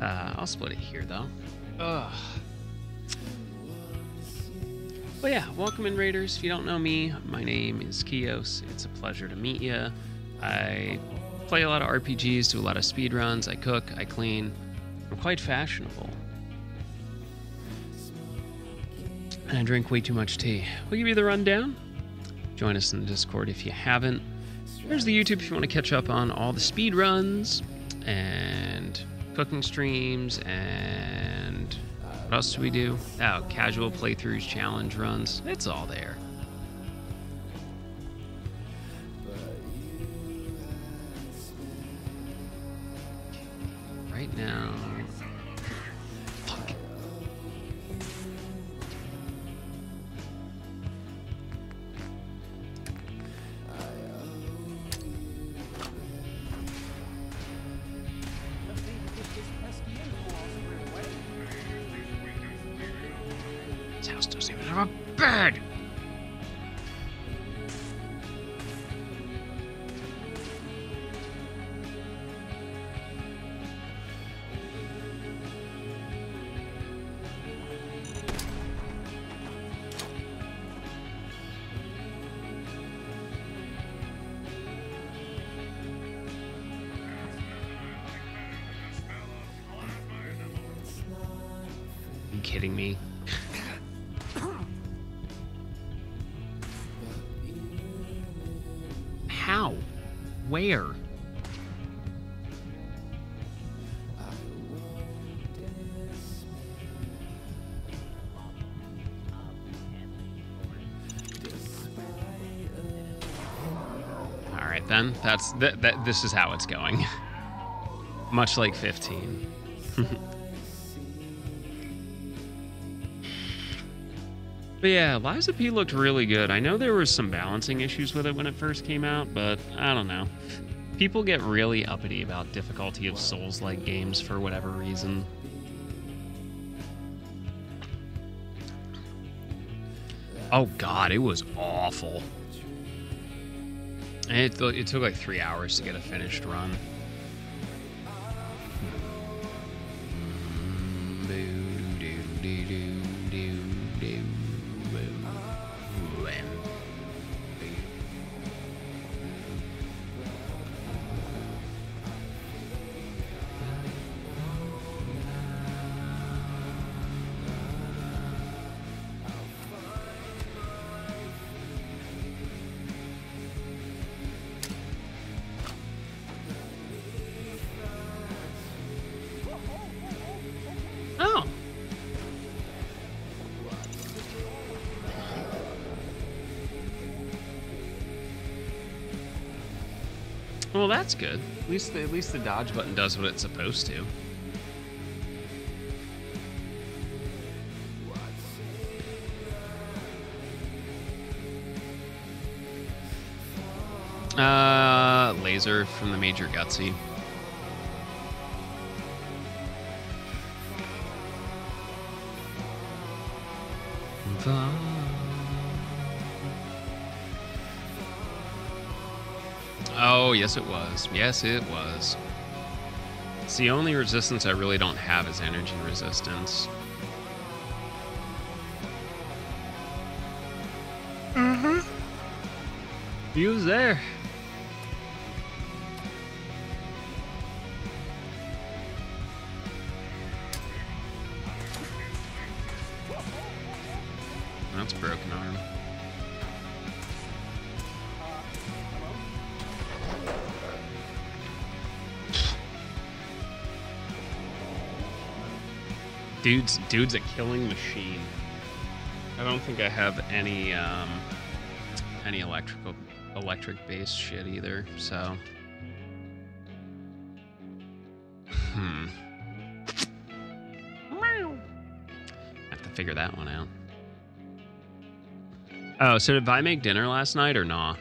Uh, I'll split it here though. Ugh. Well, yeah, welcome in Raiders. If you don't know me, my name is Kios. It's a pleasure to meet you. I play a lot of RPGs, do a lot of speed runs. I cook, I clean. I'm quite fashionable. And I drink way too much tea. We'll give you the rundown. Join us in the Discord if you haven't. There's the YouTube if you want to catch up on all the speed runs and cooking streams and uh, what else do we do? Oh, casual playthroughs, challenge runs. It's all there. That's th this is how it's going. Much like 15. But yeah, Lies of P looked really good. I know there were some balancing issues with it when it first came out, but I don't know. People get really uppity about difficulty of Souls-like games for whatever reason. Oh god, it was awful. And it, it took like three hours to get a finished run. Well, that's good. At least the, at least the dodge button does what it's supposed to. Uh, laser from the Major Gutsy. Yes, it was. Yes, it was. It's the only resistance I really don't have is energy resistance. Mm-hmm. He was there. Dude's dude's a killing machine. I don't think I have any um any electrical electric based shit either, so Hmm. Have to figure that one out. Oh, so did Vi make dinner last night or nah?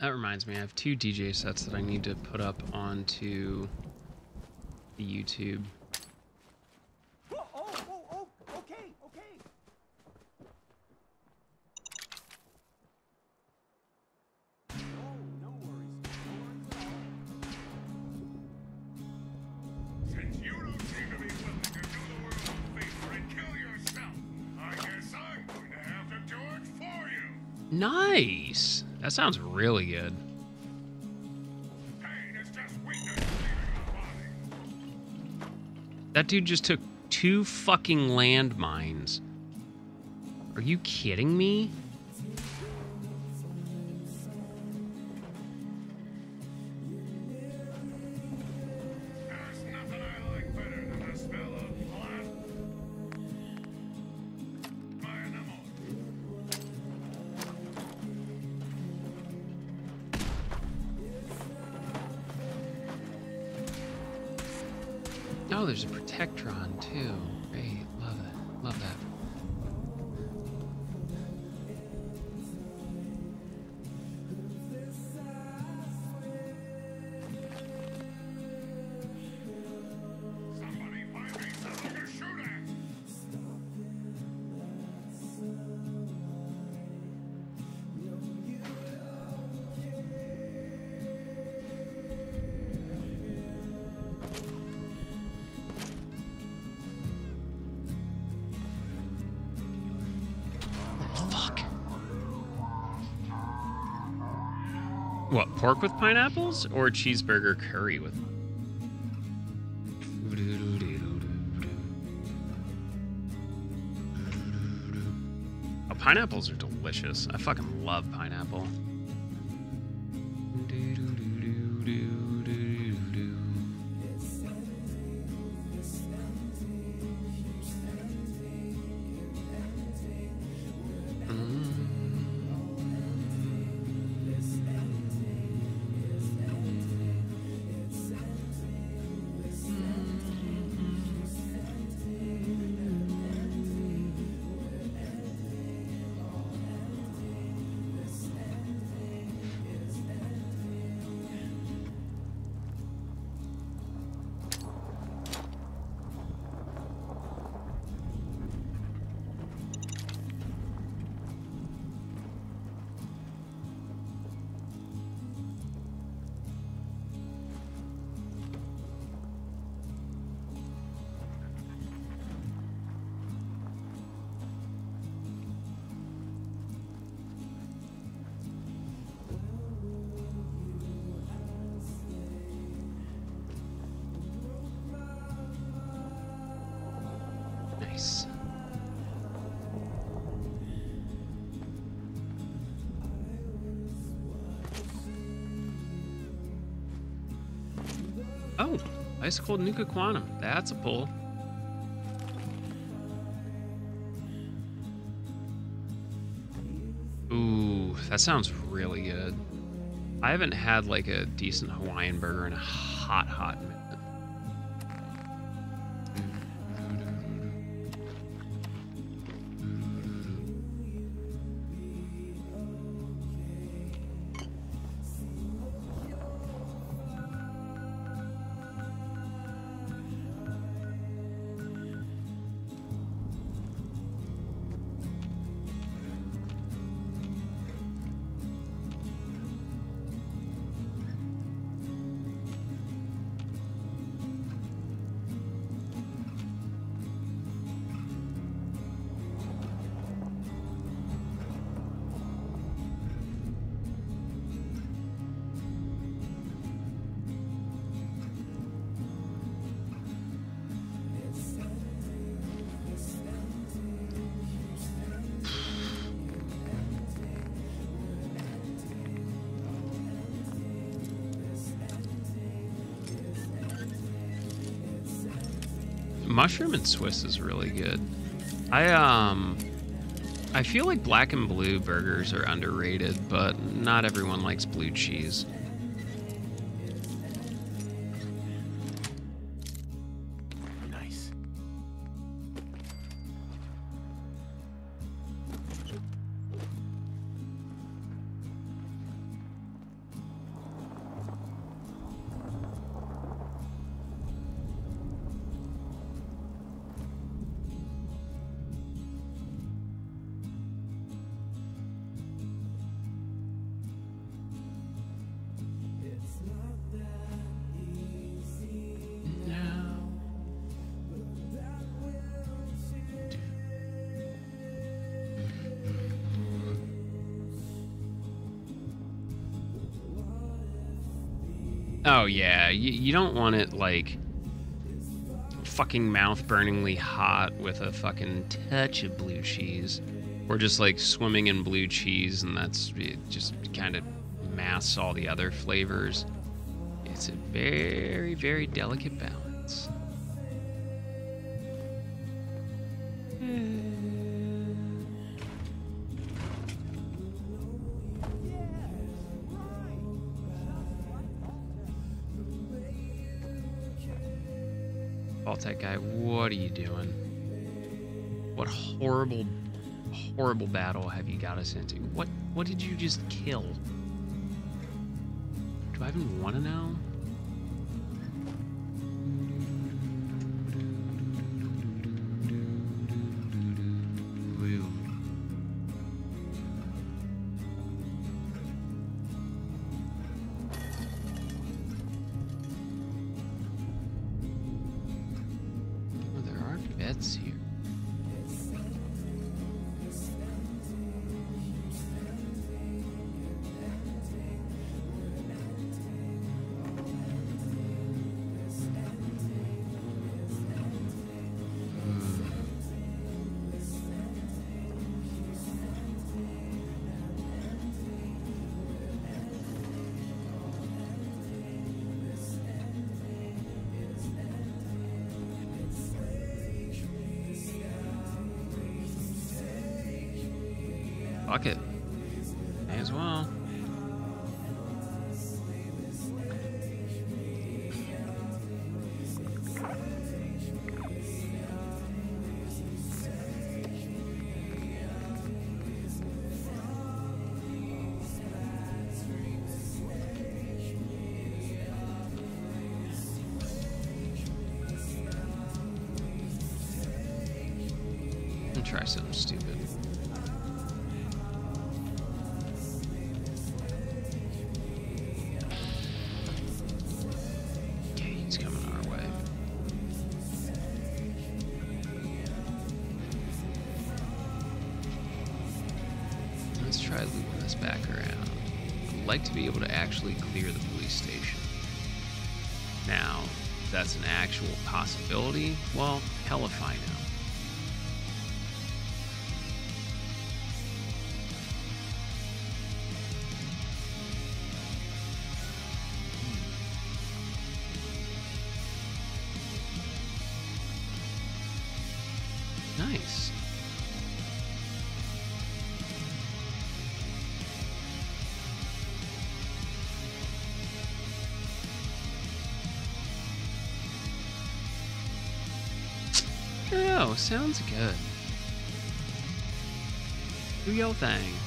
That reminds me, I have two DJ sets that I need to put up onto the YouTube. Sounds really good. That dude just took two fucking landmines. Are you kidding me? Pork with pineapples or cheeseburger curry with Oh, pineapples are delicious. I fucking love pineapple. Ice cold Nuka Quantum. That's a pull. Ooh, that sounds really good. I haven't had like a decent Hawaiian burger in a Mushroom and Swiss is really good. I um I feel like black and blue burgers are underrated, but not everyone likes blue cheese. You, don't want it like fucking mouth burningly hot with a fucking touch of blue cheese, or just like swimming in blue cheese, and that's just kind of masks all the other flavors. It's a very very delicate balance. Doing? What horrible, horrible battle have you got us into? What, what did you just kill? Do I even want to know? I'll try something stupid. Like to be able to actually clear the police station. Now, that's an actual possibility, well, hell if I Oh, sounds good. Do your thing.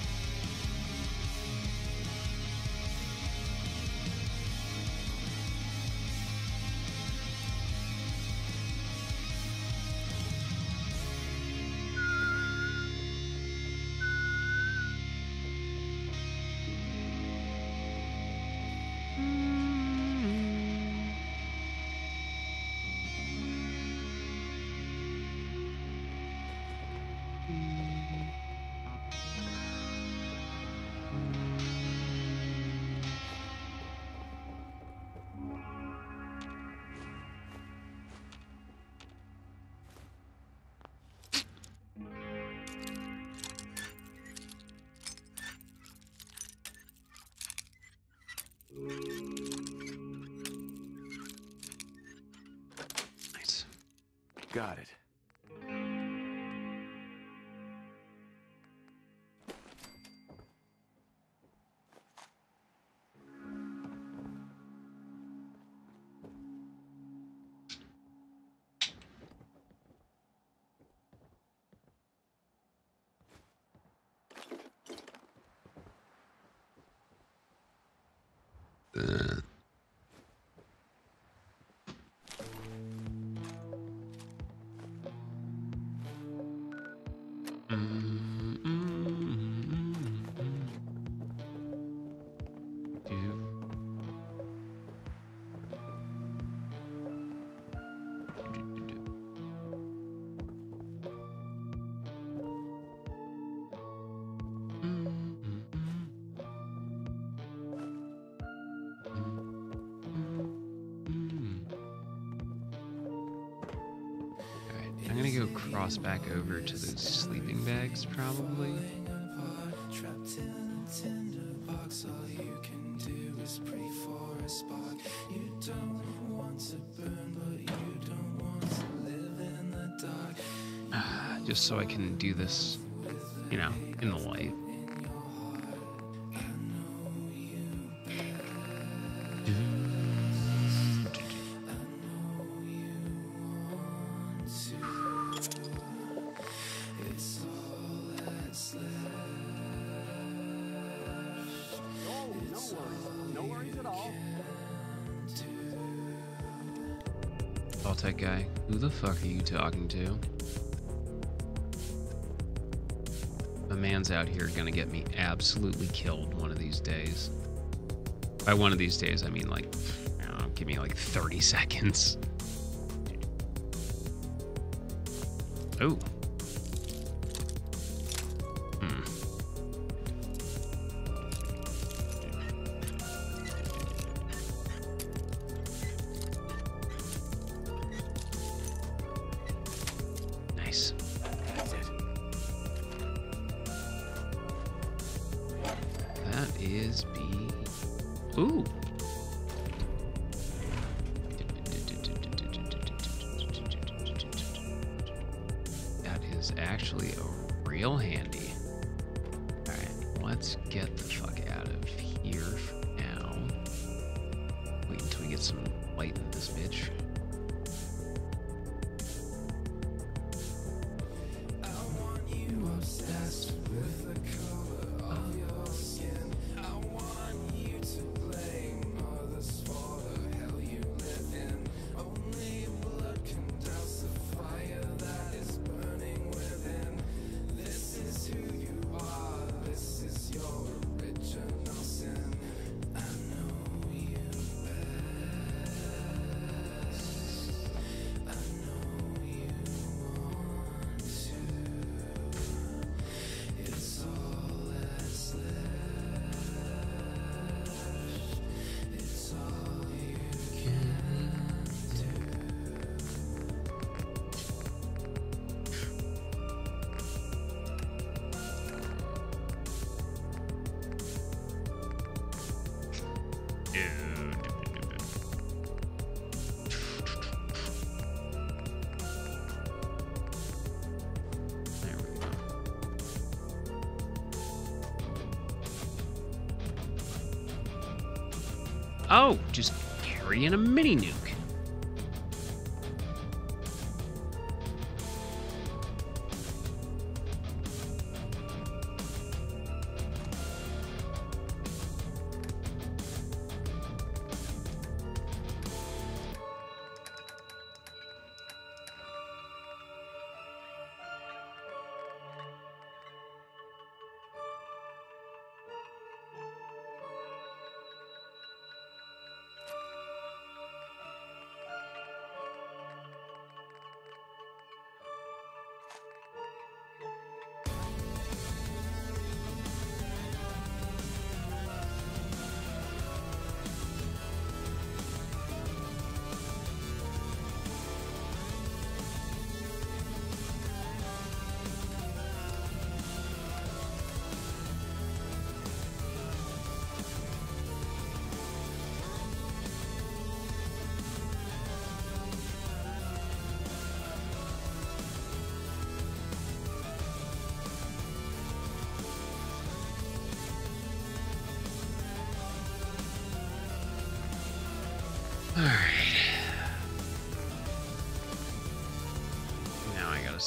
Got it. Gonna go cross back over to those sleeping bags, probably. Just so I can do this, you know, in the light. A man's out here gonna get me absolutely killed one of these days. By one of these days, I mean like, I know, give me like 30 seconds. Oh. Mini nuke.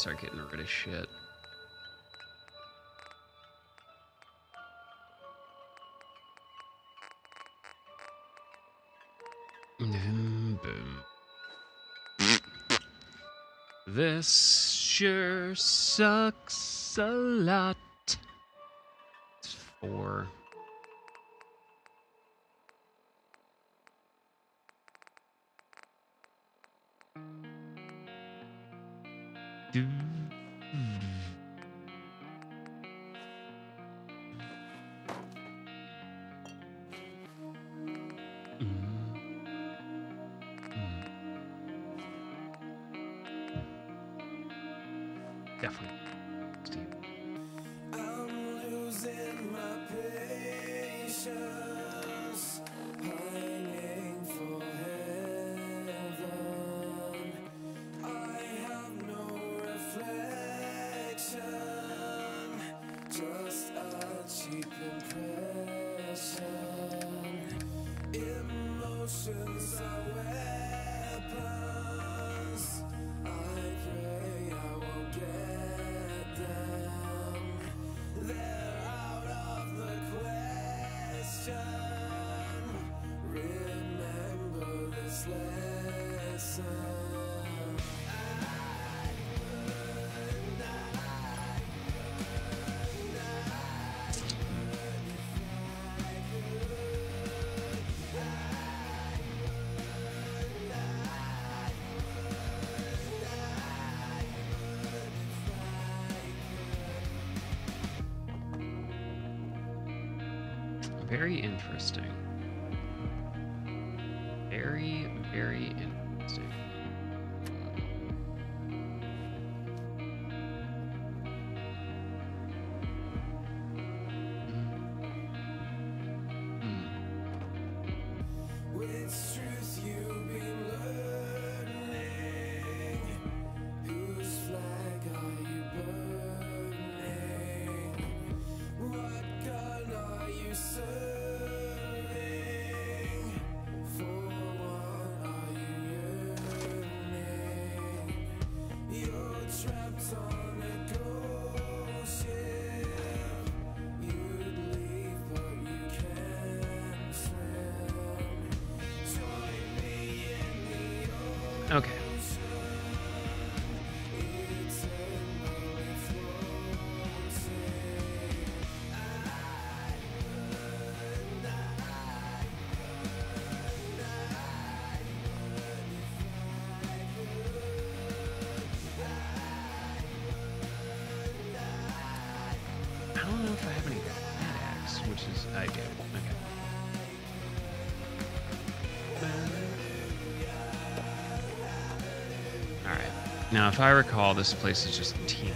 Start getting rid of shit. Boom. This sure sucks a lot. Very interesting. Now, if I recall, this place is just teeming.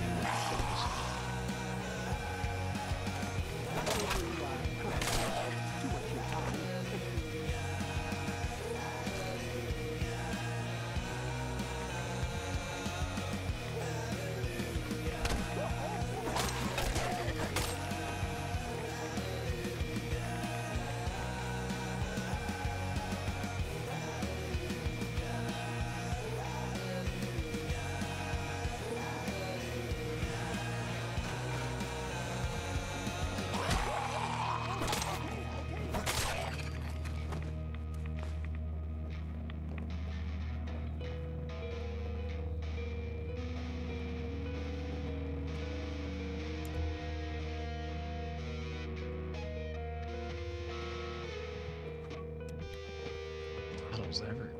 as ever.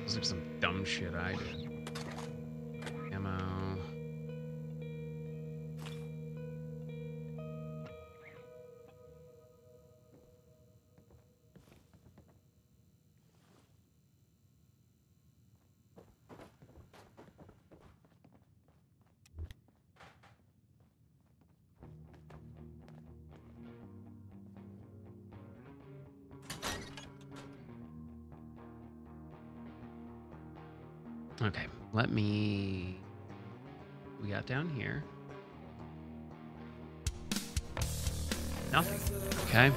Those are some dumb shit I did. Okay, let me. We got down here. Nothing. Okay.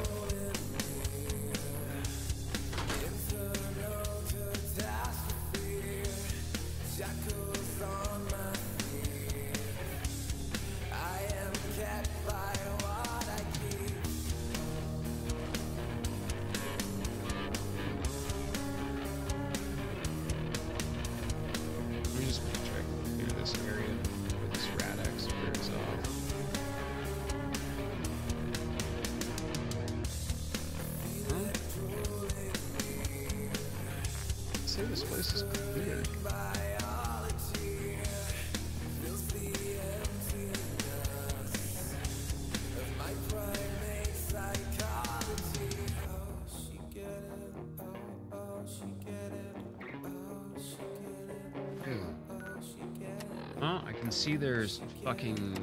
See there's fucking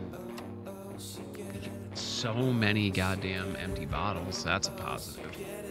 so many goddamn empty bottles. That's a positive.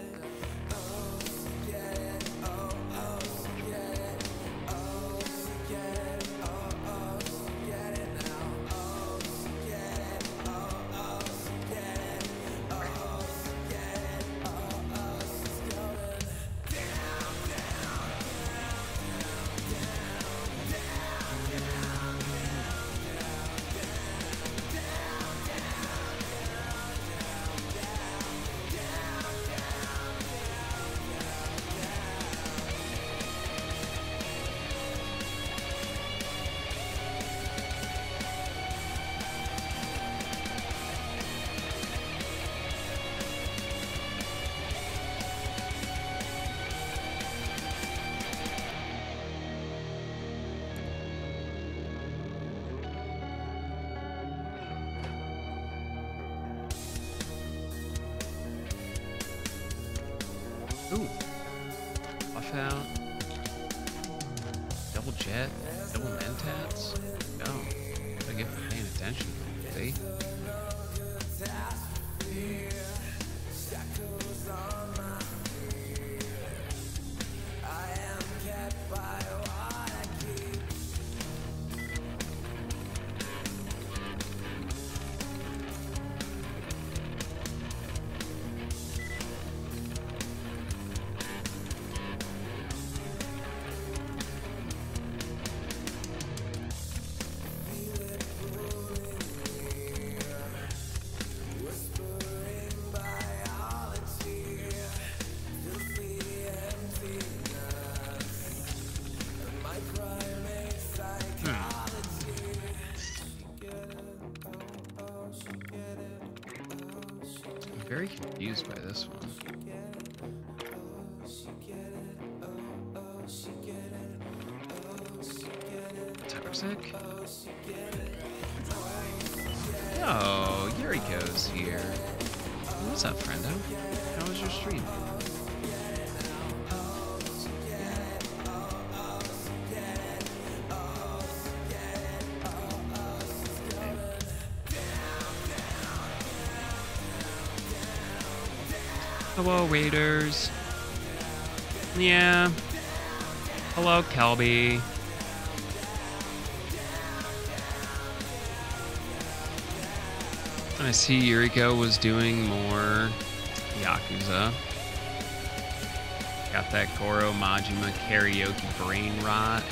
Hello, Raiders. Yeah. Hello, Kelby. I see Yuriko was doing more Yakuza. Got that Goro Majima karaoke brain rot.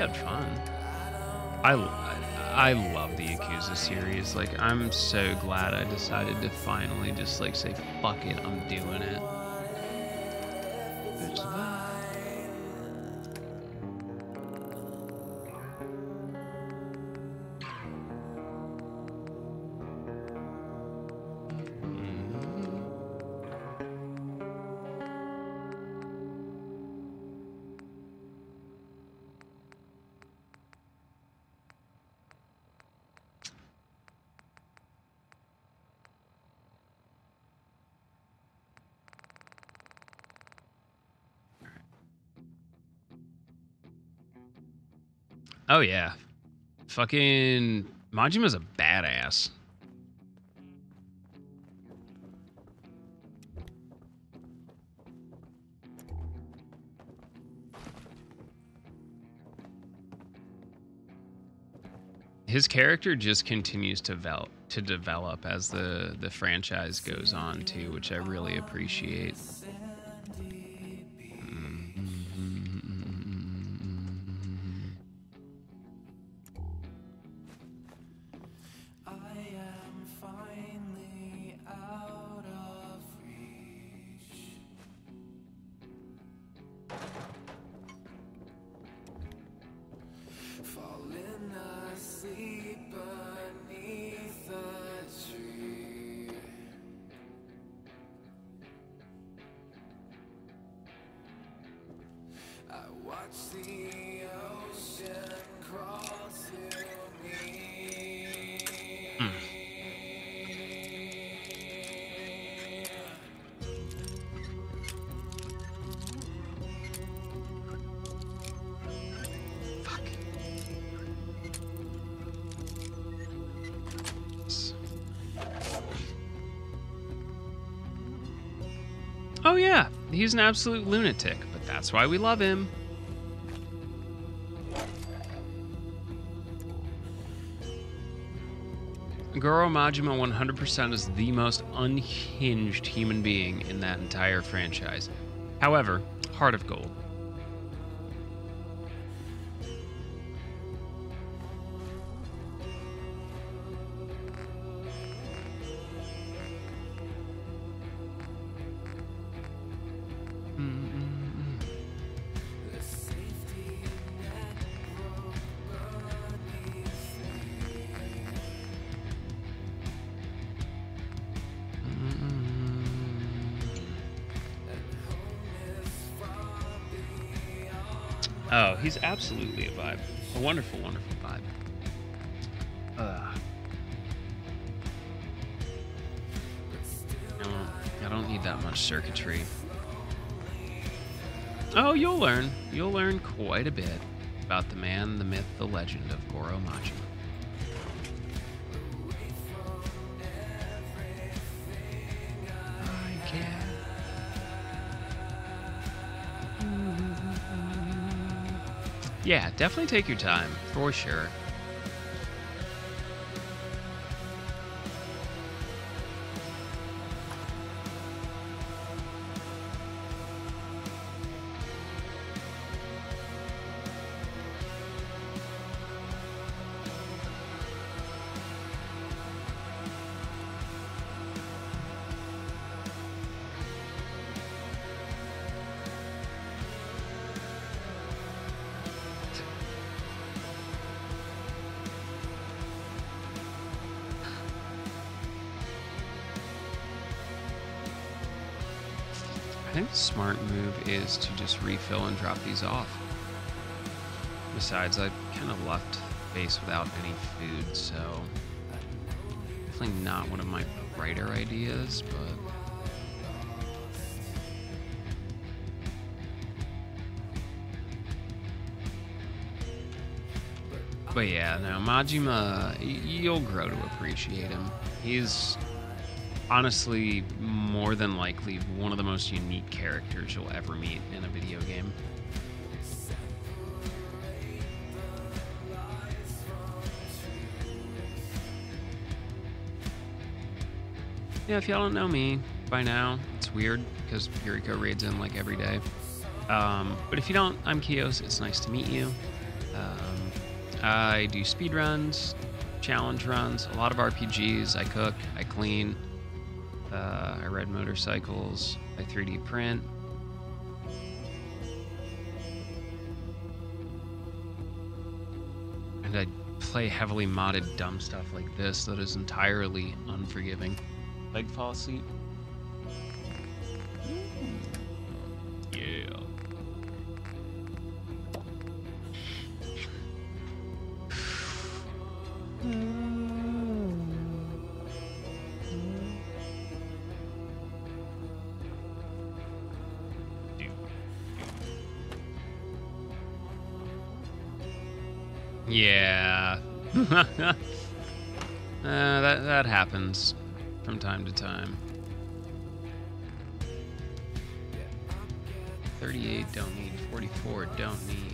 Had fun. I, I love the Yakuza series. Like, I'm so glad I decided to finally just, like, say, fuck it, I'm doing it. Oh yeah. Fucking Majima's a badass. His character just continues to develop to develop as the the franchise goes on too, which I really appreciate. Watch the ocean crawl to me. Fuck. Oh yeah, he's an absolute lunatic, but that's why we love him. Goro Majima 100% is the most unhinged human being in that entire franchise. However, Heart of Gold. Absolutely a vibe. A wonderful, wonderful vibe. Uh. I don't, I don't need that much circuitry. Oh, you'll learn. You'll learn quite a bit about the man, the myth, the legend of Goro Majima. Yeah, definitely take your time, for sure. Think the smart move is to just refill and drop these off. Besides, I kind of left base without any food, so definitely not one of my brighter ideas, but But yeah, no, Majima, you'll grow to appreciate him. He's honestly more than likely one of the most unique characters you'll ever meet in a video game. Yeah, if y'all don't know me by now, it's weird because Yuriko raids in like every day. Um, but if you don't, I'm Kios. It's nice to meet you. Um, I do speed runs, challenge runs, a lot of RPGs. I cook, I clean, ride motorcycles, I 3D print. And I play heavily modded dumb stuff like this that is entirely unforgiving. Leg fall asleep. Need, 44 don't need,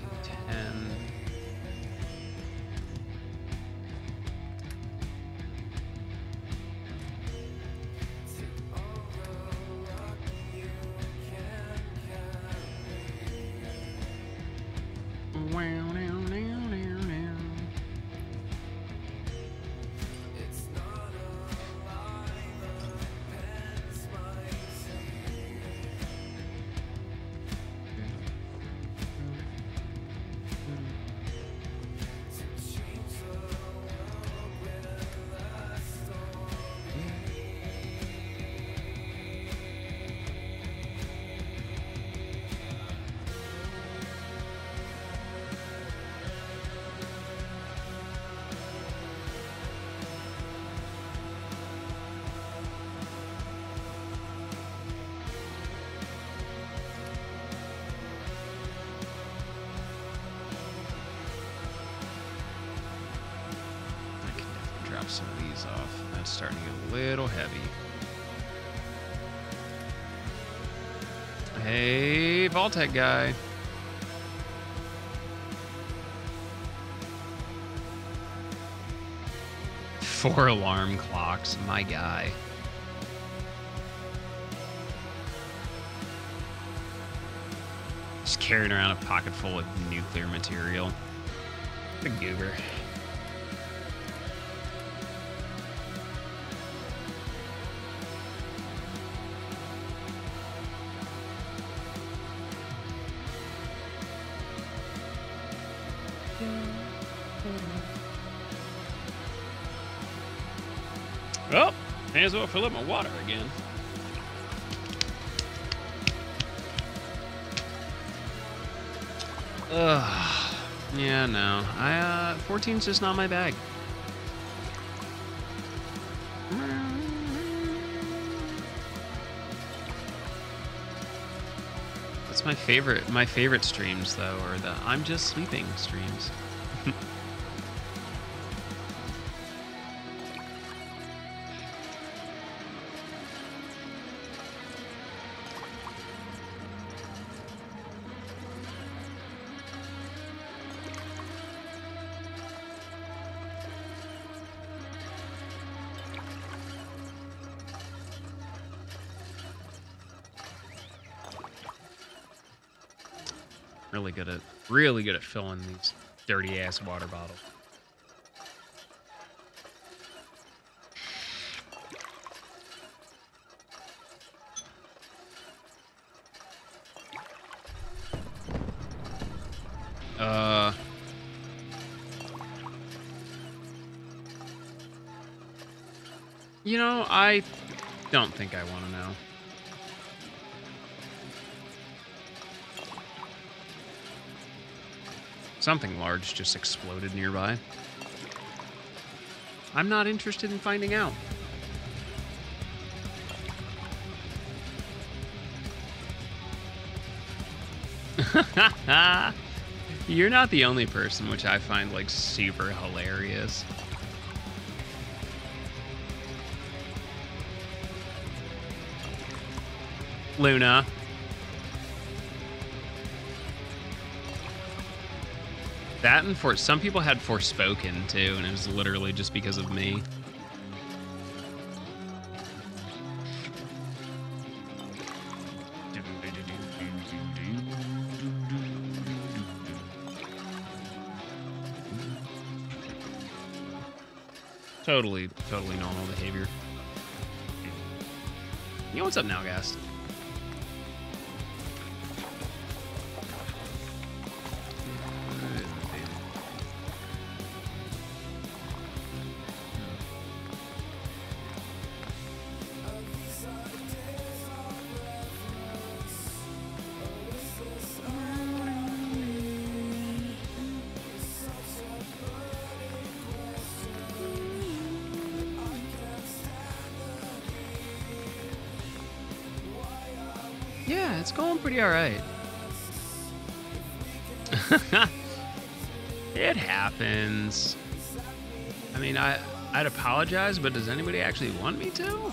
starting to get a little heavy. Hey, Vault-Tec guy. Four alarm clocks, my guy. Just carrying around a pocket full of nuclear material. The goober. Fill up my water again. Ugh. Yeah, no. I uh 14's just not my bag. That's my favorite my favorite streams though, are the I'm just sleeping streams. Really good at really good at filling these dirty ass water bottles. Uh You know, I don't think I want to know. Something large just exploded nearby. I'm not interested in finding out. You're not the only person, which I find like super hilarious. Luna. That and for some people had Forspoken too, and it was literally just because of me. Totally, totally normal behavior. You know what's up now, guys? Going all right. it happens. I mean, I I'd apologize, but does anybody actually want me to?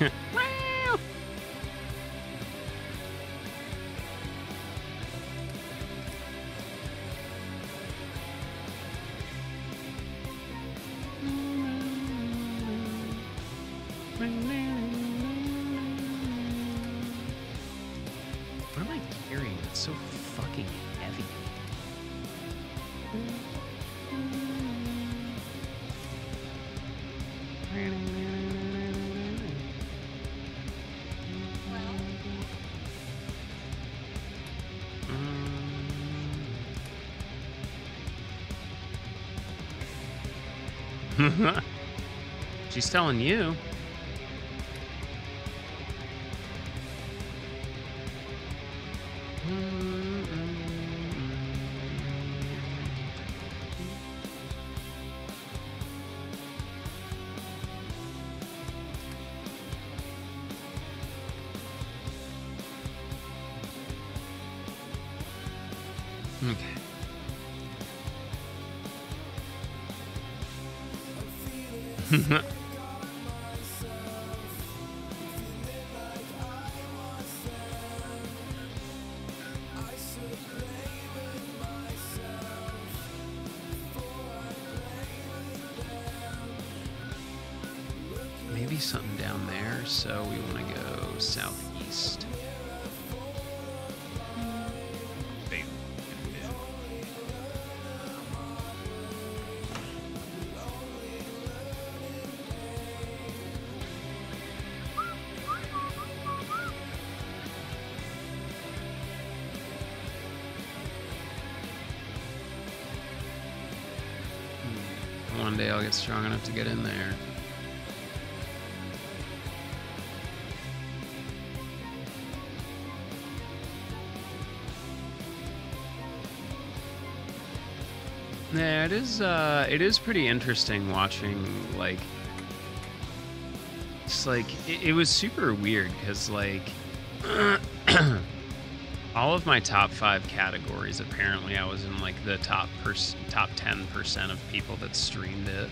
She's telling you. Hmm. One day I'll get strong enough to get in there. Yeah, it is. Uh, it is pretty interesting watching like. It's like it, it was super weird because like all of my top five categories. Apparently, I was in like the top pers- top ten percent of people that streamed it.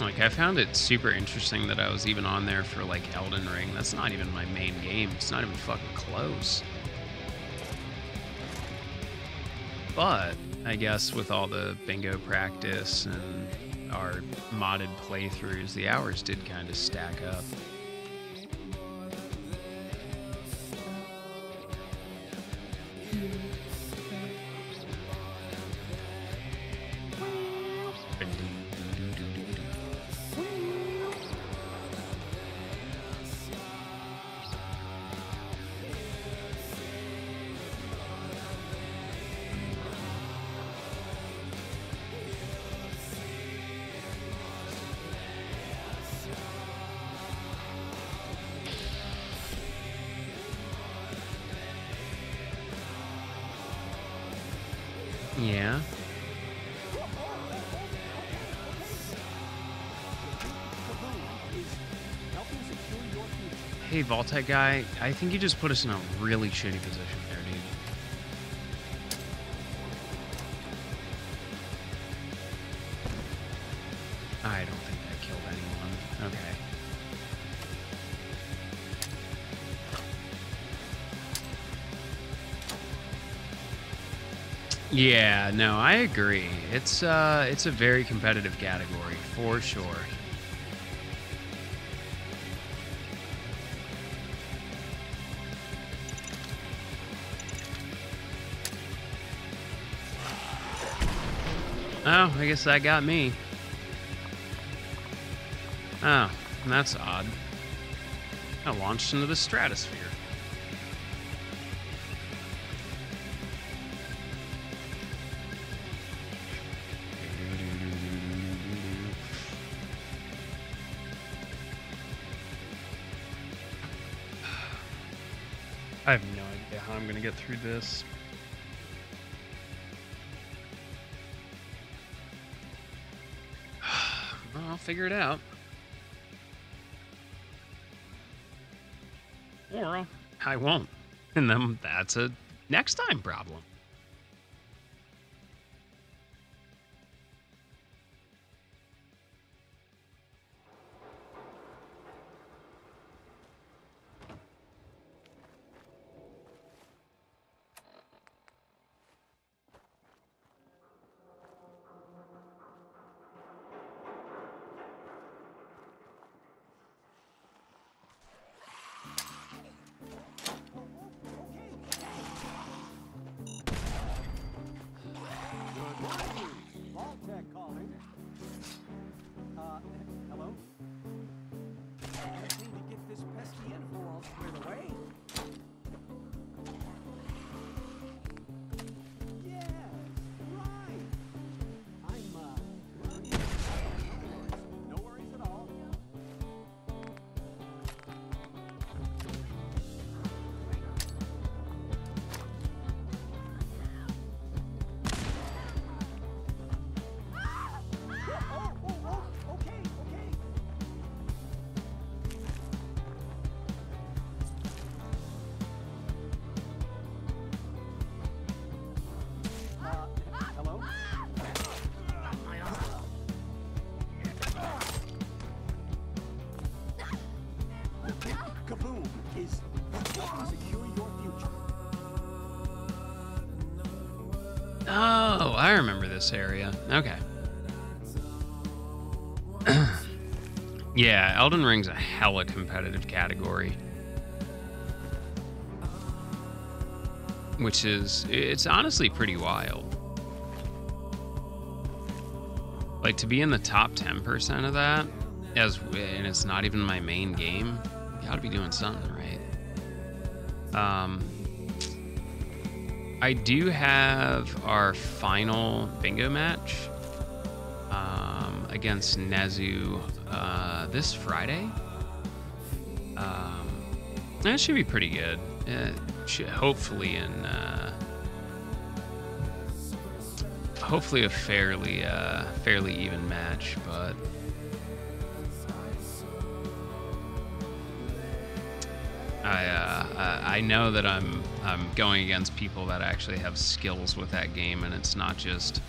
Like I found it super interesting that I was even on there for like Elden Ring. That's not even my main game. It's not even fucking close. But I guess with all the bingo practice and our modded playthroughs, the hours did kind of stack up. Vault-Tec guy, I think you just put us in a really shitty position there, dude. I don't think I killed anyone. Okay. Yeah, no, I agree. It's uh it's a very competitive category for sure. I guess that got me. Oh, that's odd. I launched into the stratosphere. I have no idea how I'm going to get through this. Figure it out. Or uh, I won't. And then that's a next time problem. Yeah, Elden Ring's a hella competitive category. Which is, it's honestly pretty wild. Like to be in the top 10% of that, as and it's not even my main game, you gotta be doing something right. Um, I do have our final bingo match against Nezu uh, this Friday. Um, that should be pretty good. Should, hopefully in uh, hopefully a fairly uh, fairly even match, but I, uh, I know that I'm I'm going against people that actually have skills with that game, and it's not just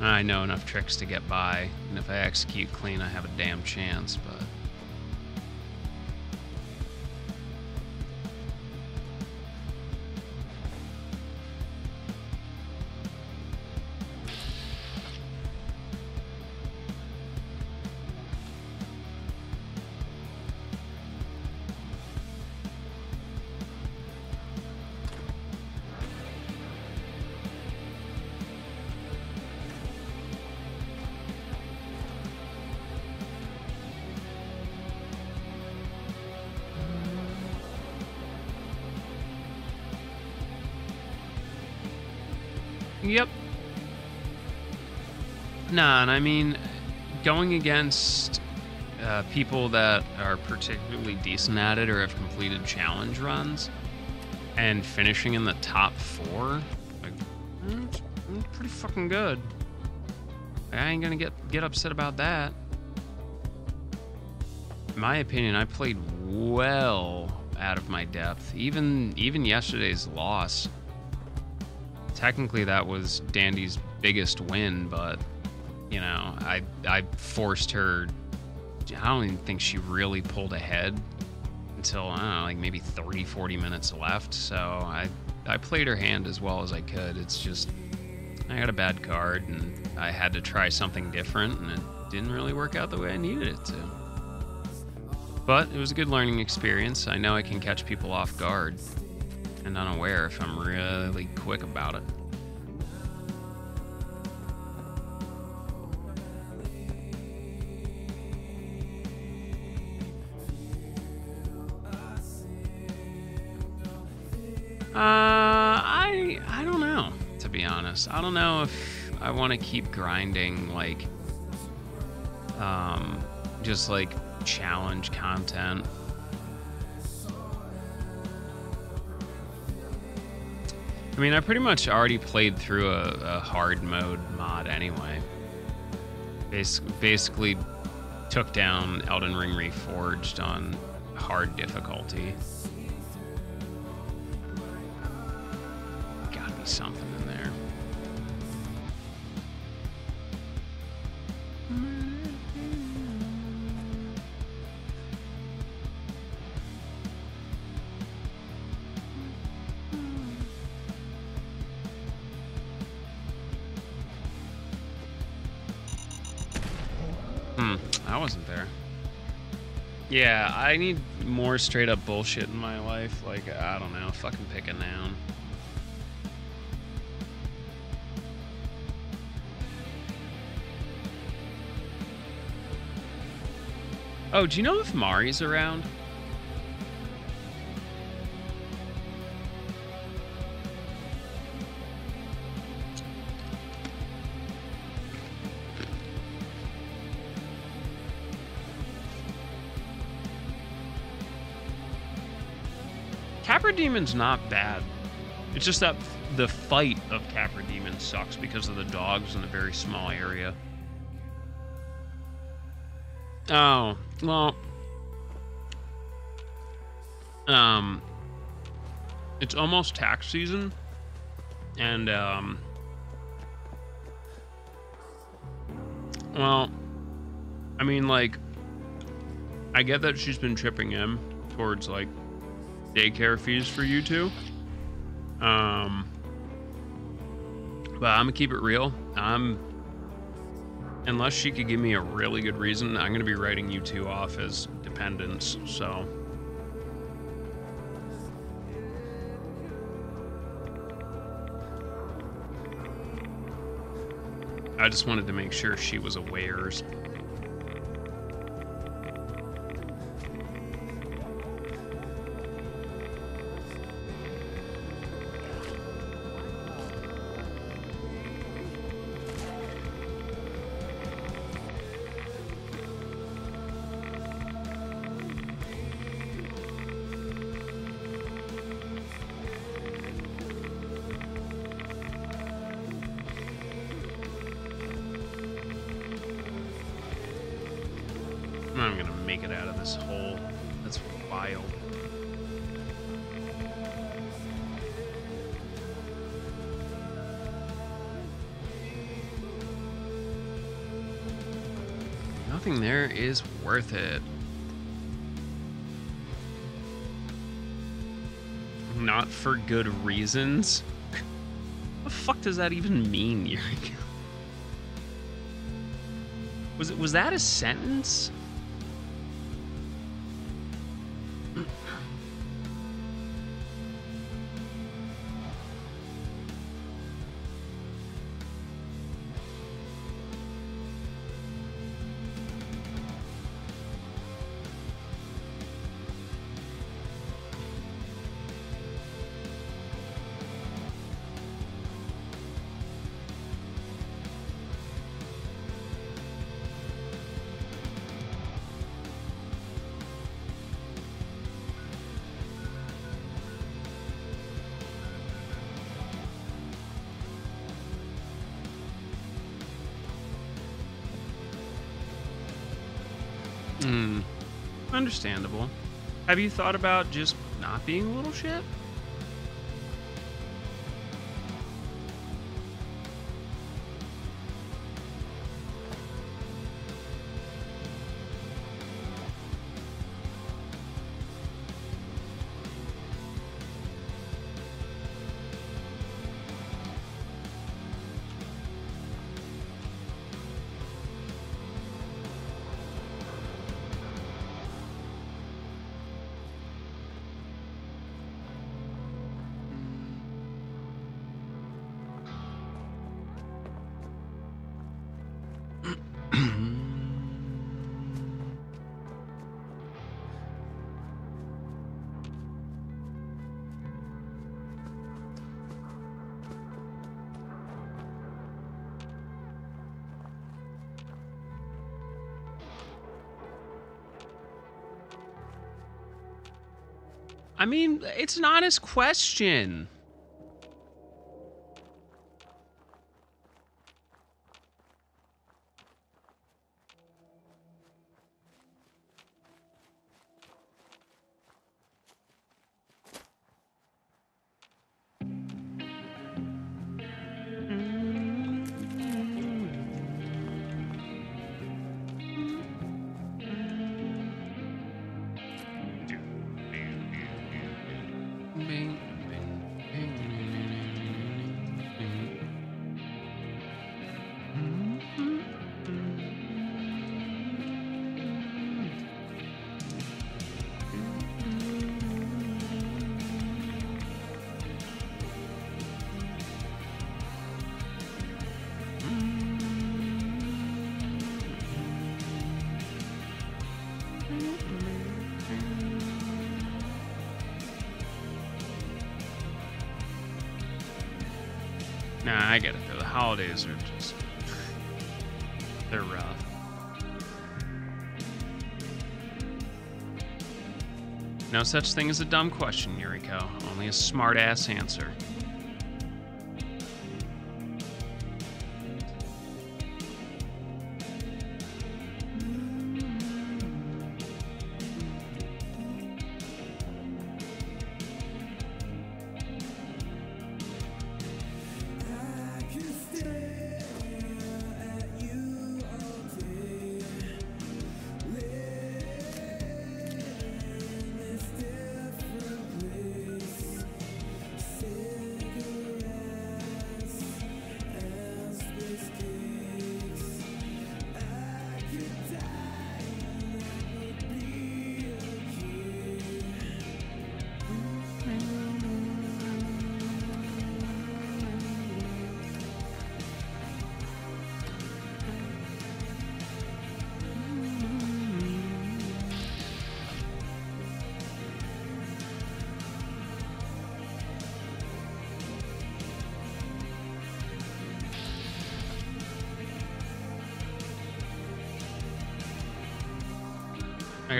I know enough tricks to get by, and if I execute clean, I have a damn chance. But I mean, going against uh, people that are particularly decent at it or have completed challenge runs and finishing in the top four, like, mm, it's pretty fucking good. I ain't gonna get get upset about that. In my opinion, I played well out of my depth. Even even yesterday's loss technically that was Dandy's biggest win, but you know, I I forced her. I don't even think she really pulled ahead until I don't know, like maybe 30, 40 minutes left. So I I played her hand as well as I could. It's just I got a bad card and I had to try something different, and it didn't really work out the way I needed it to. But it was a good learning experience. I know I can catch people off guard and unaware if I'm really quick about it. Uh, I I don't know to be honest. I don't know if I want to keep grinding like um just like challenge content. I mean, I pretty much already played through a, a hard mode mod anyway. Bas- basically, took down Elden Ring Reforged on hard difficulty. I need more straight up bullshit in my life. Like, I don't know, fucking pick a noun. Oh, do you know if Mari's around? Capra Demon's not bad. It's just that the fight of Capra Demon sucks because of the dogs in a very small area. Oh, well. Um, it's almost tax season, and um, well, I mean, like, I get that she's been tripping him towards like daycare fees for you two. Um, But I'm gonna keep it real. I'm unless she could give me a really good reason, I'm gonna be writing you two off as dependents. So I just wanted to make sure she was aware. Worth it. Not for good reasons. What the fuck does that even mean, Eureka? Was it was that a sentence? Understandable. Have you thought about just not being a little shit? I mean, it's an honest question. Holidays are just they're rough. No such thing as a dumb question, Yuriko. Only a smart ass answer.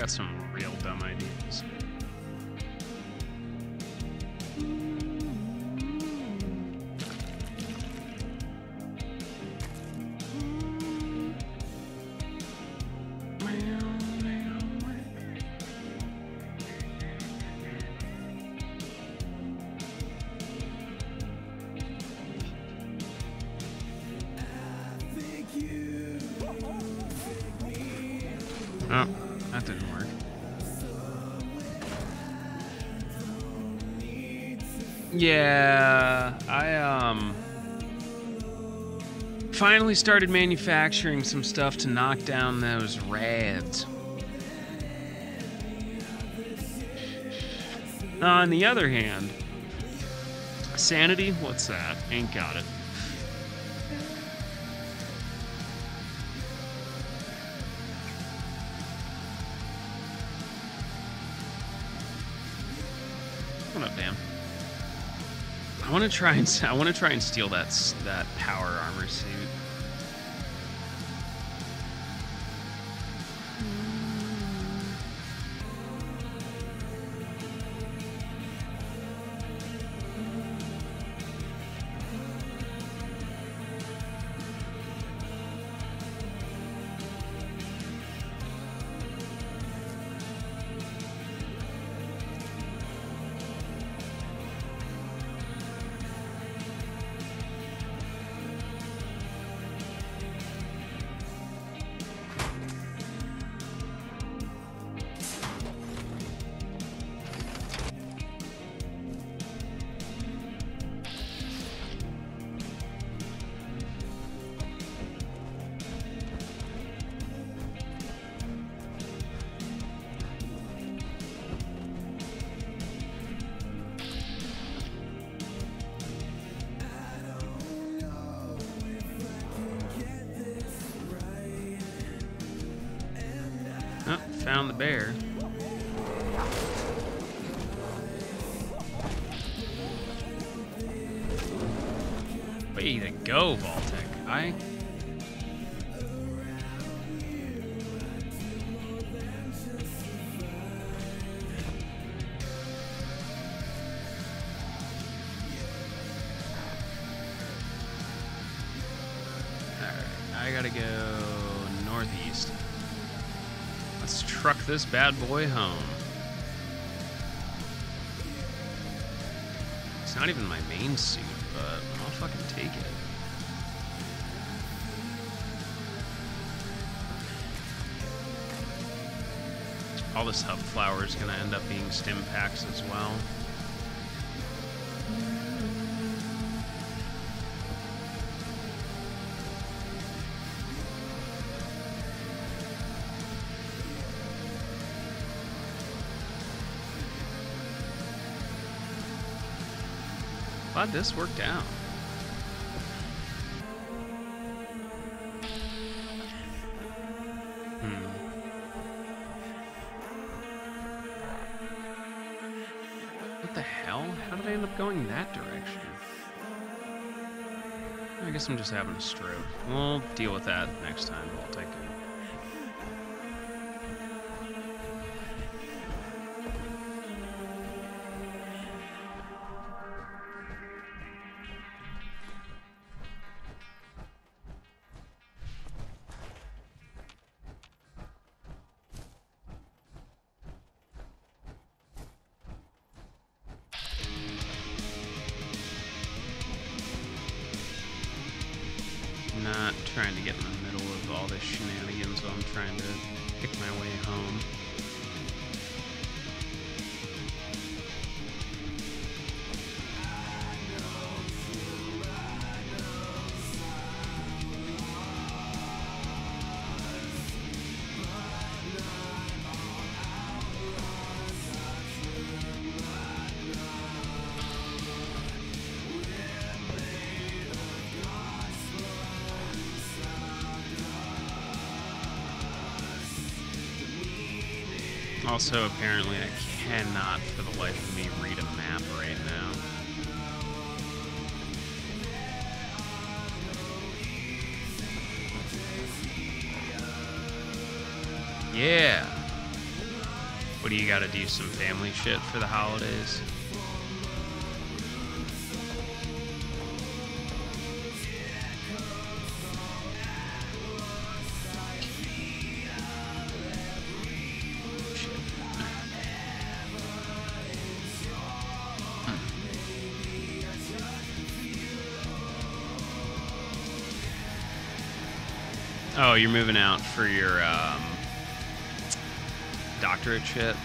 Got some Yeah, I um finally started manufacturing some stuff to knock down those rads. On the other hand, sanity, what's that? Ain't got it. Want to try and I want to try and steal that that power armor suit. Found the bear. This bad boy home. It's not even my main suit, but I'll fucking take it. All this Hubflower is gonna end up being stim packs as well. Glad this worked out. Hmm. What the hell? How did I end up going that direction? I guess I'm just having a stroke. We'll deal with that next time, but I'll take it. Trying to get in the middle of all this shenanigans while I'm trying to pick my way home. Also, apparently, I cannot for the life of me read a map right now. Yeah. What, do you gotta do some family shit for the holidays? You're moving out for your um, doctorate shit.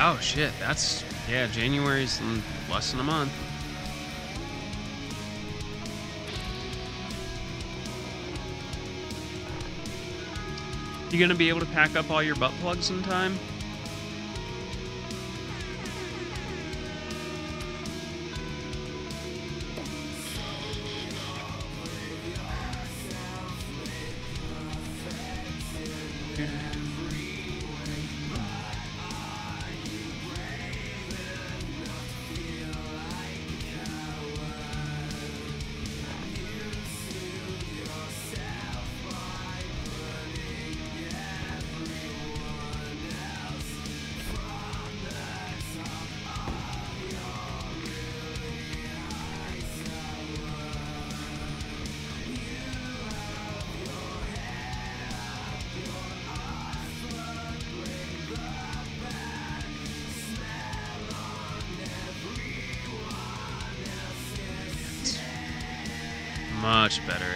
Oh shit, that's yeah. January's less than a month. You gonna be able to pack up all your butt plugs in time? Much better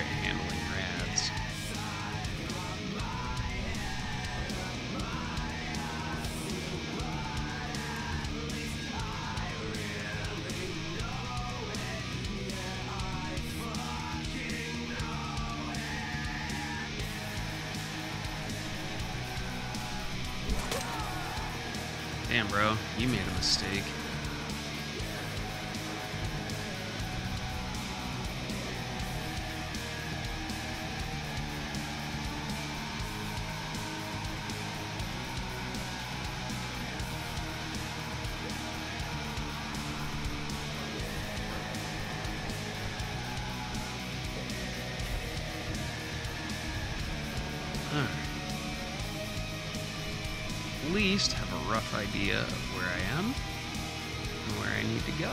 rough idea of where I am and where I need to go.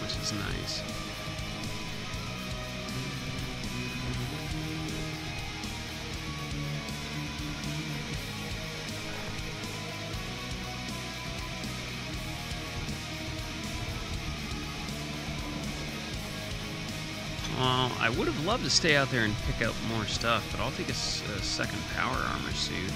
Which is nice. Well, I would have loved to stay out there and pick up more stuff, but I'll take a second power armor suit.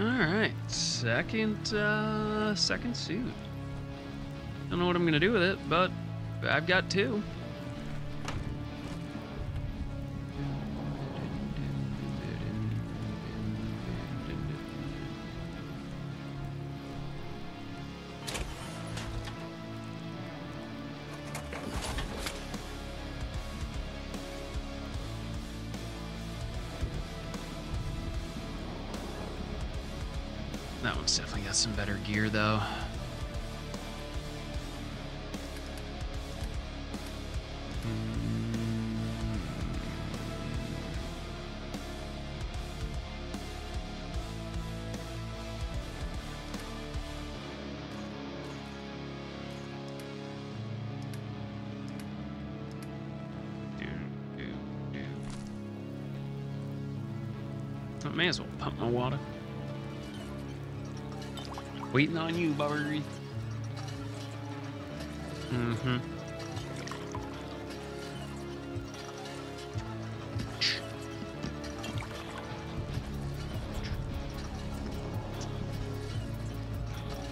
All right, second, uh, second suit. Don't know what I'm gonna do with it, but I've got two. some better gear though. Hmm. may as well pump my water. Waiting on you, Bubby. Mm-hmm.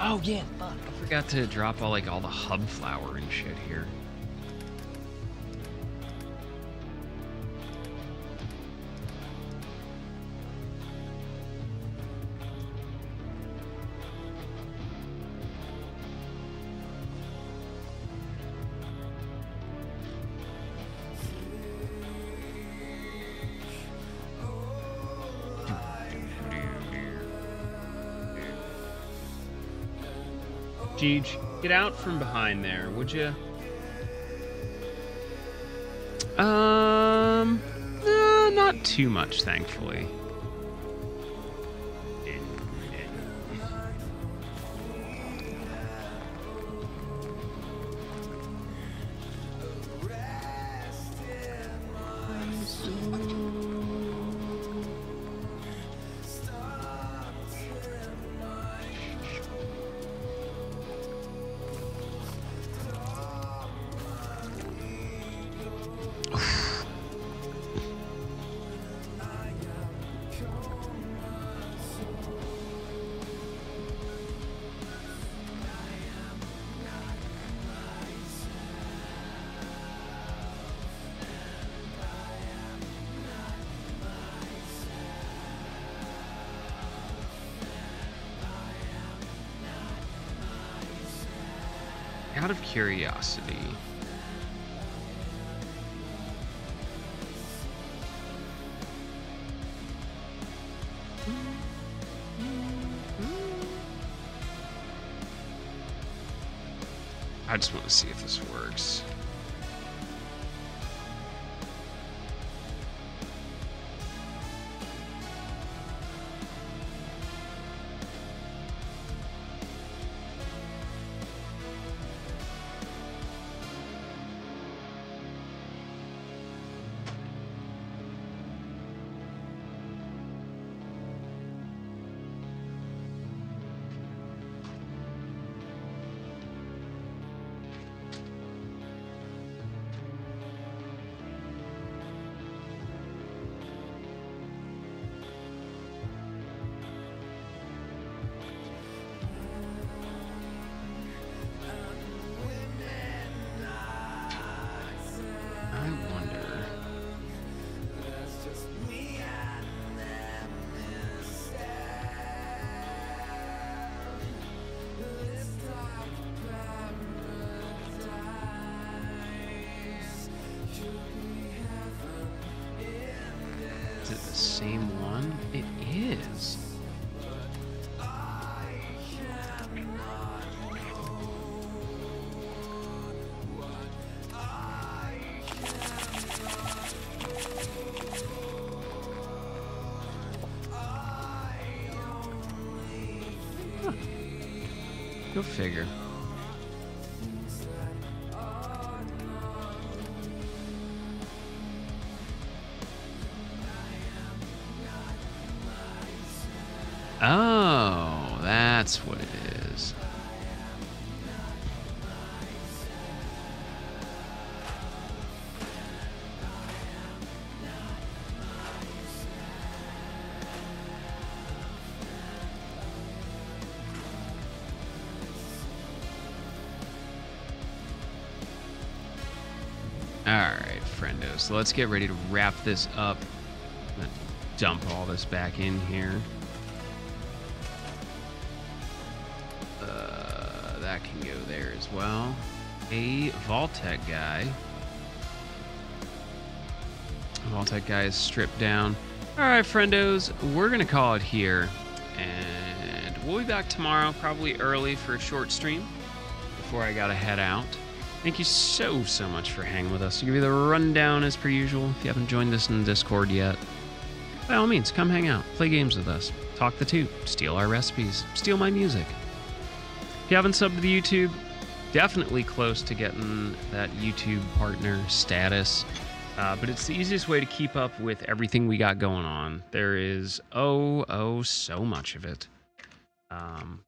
Oh yeah, fuck. I forgot to drop all like all the Hubflower and shit here. Jeej, get out from behind there, would you? Um, not too much, thankfully. Curiosity, I just want to see if this works. Figure. All right, friendos. So let's get ready to wrap this up. Dump all this back in here. Uh, that can go there as well. A Vault-Tec guy. Vault-Tec guy is stripped down. All right, friendos, we're gonna call it here, and we'll be back tomorrow, probably early for a short stream before I gotta head out. Thank you so, so much for hanging with us. I'll give you the rundown as per usual. If you haven't joined us in Discord yet, by all means, come hang out, play games with us, talk the tube, steal our recipes, steal my music. If you haven't subbed to the YouTube, definitely close to getting that YouTube partner status. Uh, but it's the easiest way to keep up with everything we got going on. There is oh oh so much of it. Um,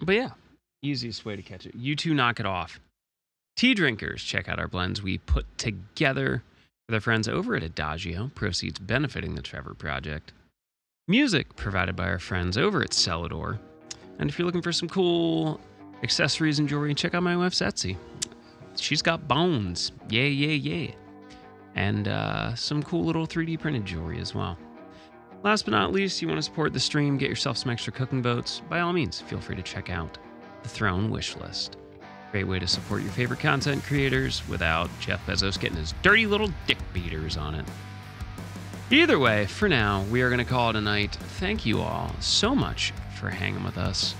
but yeah, easiest way to catch it. You two knock it off. Tea drinkers, check out our blends we put together with our friends over at Adagio. Proceeds benefiting the Trevor Project. Music provided by our friends over at Celador. And if you're looking for some cool accessories and jewelry, check out my wife's Etsy. She's got bones. Yeah, yeah, yeah. And uh, some cool little 3D printed jewelry as well. Last but not least, you want to support the stream, get yourself some extra cooking votes. By all means, feel free to check out the Throne wish list. Great way to support your favorite content creators without Jeff Bezos getting his dirty little dick beaters on it. Either way, for now, we are going to call it a night. Thank you all so much for hanging with us.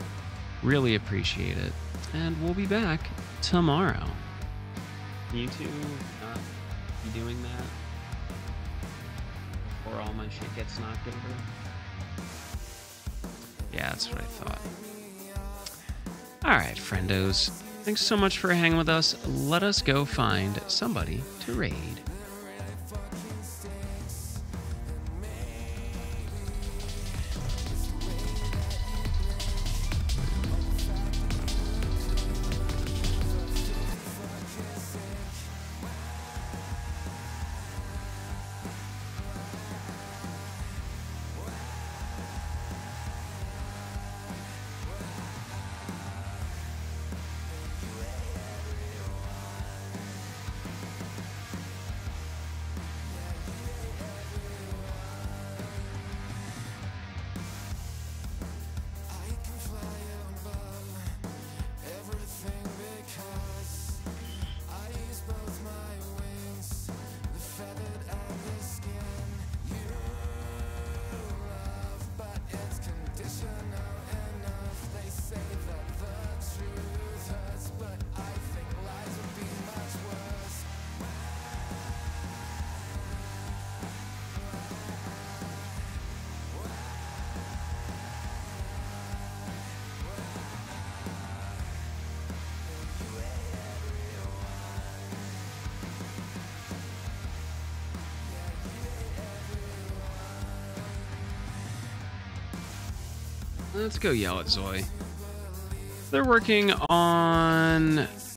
Really appreciate it. And we'll be back tomorrow. You two not be doing that? Or all my shit gets knocked over? Yeah, that's what I thought. Alright, friendos. Thanks so much for hanging with us. Let us go find somebody to raid. Let's go yell at Zoe. They're working on